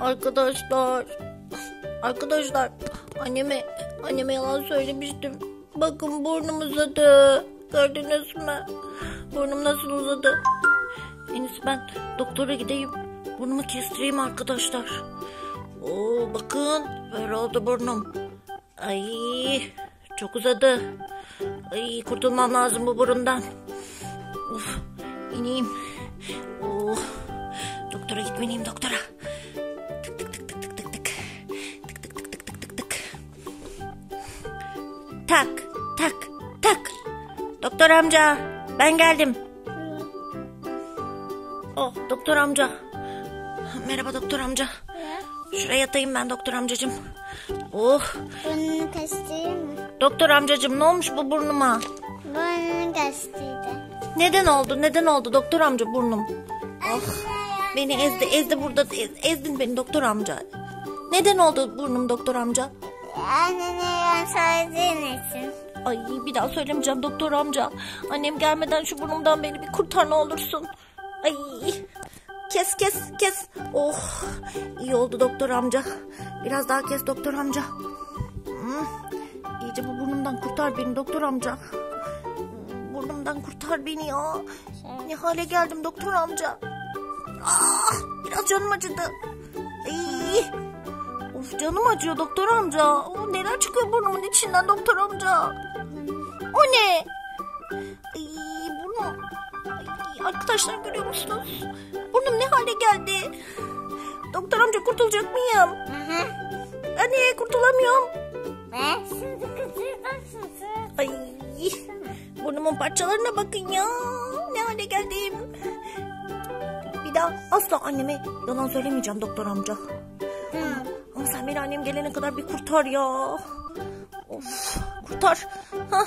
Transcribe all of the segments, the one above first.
Arkadaşlar. Arkadaşlar. Anneme, anneme yalan söylemiştim. Bakın burnum uzadı. Gördünüz mü? Burnum nasıl uzadı? En ben doktora gideyim. Burnumu kestireyim arkadaşlar. Oo bakın böyle oldu burnum. Ay çok uzadı. Ay kurtulmam lazım bu burundan. Uf ineyim. Oh, doktora gitmeliyim doktora. Tak tak tak. Doktor amca ben geldim. Oh doktor amca. Merhaba doktor amca. Şuraya yatayım ben doktor amcacığım. Oh Burnunu kastırıyor mu? doktor amcacığım ne olmuş bu burnuma? Burnunu kastırdı. Neden oldu neden oldu doktor amca burnum? Oh beni ezdi ezdi burada ez- ezdin beni doktor amca. Neden oldu burnum doktor amca? Annene yan söylediğin için. Ay bir daha söylemeyeceğim doktor amca. Annem gelmeden şu burnumdan beni bir kurtar ne olursun. Ay kes kes kes. Oh iyi oldu doktor amca. Biraz daha kes doktor amca. Hmm, iyice bu burnumdan kurtar beni doktor amca. Burnumdan kurtar beni ya. Ne hale geldim doktor amca. Ah, biraz canım acıdı. Ay, canım acıyor doktor amca. Oh, neler çıkıyor burnumun içinden doktor amca. O ne? Ay, burnum. Ay, arkadaşlar görüyor musunuz? Burnum ne hale geldi? Doktor amca kurtulacak mıyım? Hı hı. Anne kurtulamıyorum. Kızıyorsun Ay, burnumun parçalarına bakın ya. Ne hale geldim. Bir daha asla anneme yalan söylemeyeceğim doktor amca. Ama sen beni annem gelene kadar bir kurtar ya. Of kurtar. Hah,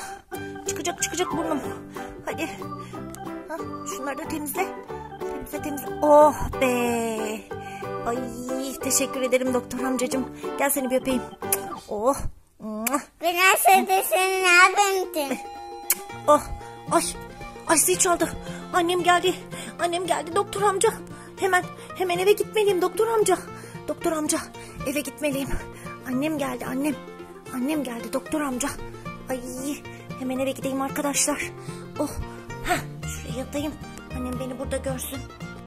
çıkacak çıkacak burnum. Hadi. Hah, şunları da temizle. Temizle temizle. Oh be. Ay teşekkür ederim doktor amcacığım. Gel seni bir öpeyim. Oh. Ben aslında seni ne yapayım? Oh, ay, ay zil çaldı. Annem geldi. Annem geldi doktor amca. Hemen, hemen eve gitmeliyim doktor amca. Doktor amca, eve gitmeliyim. Annem geldi annem. Annem geldi doktor amca. Ay, hemen eve gideyim arkadaşlar. Oh, ha, şuraya yatayım. Annem beni burada görsün.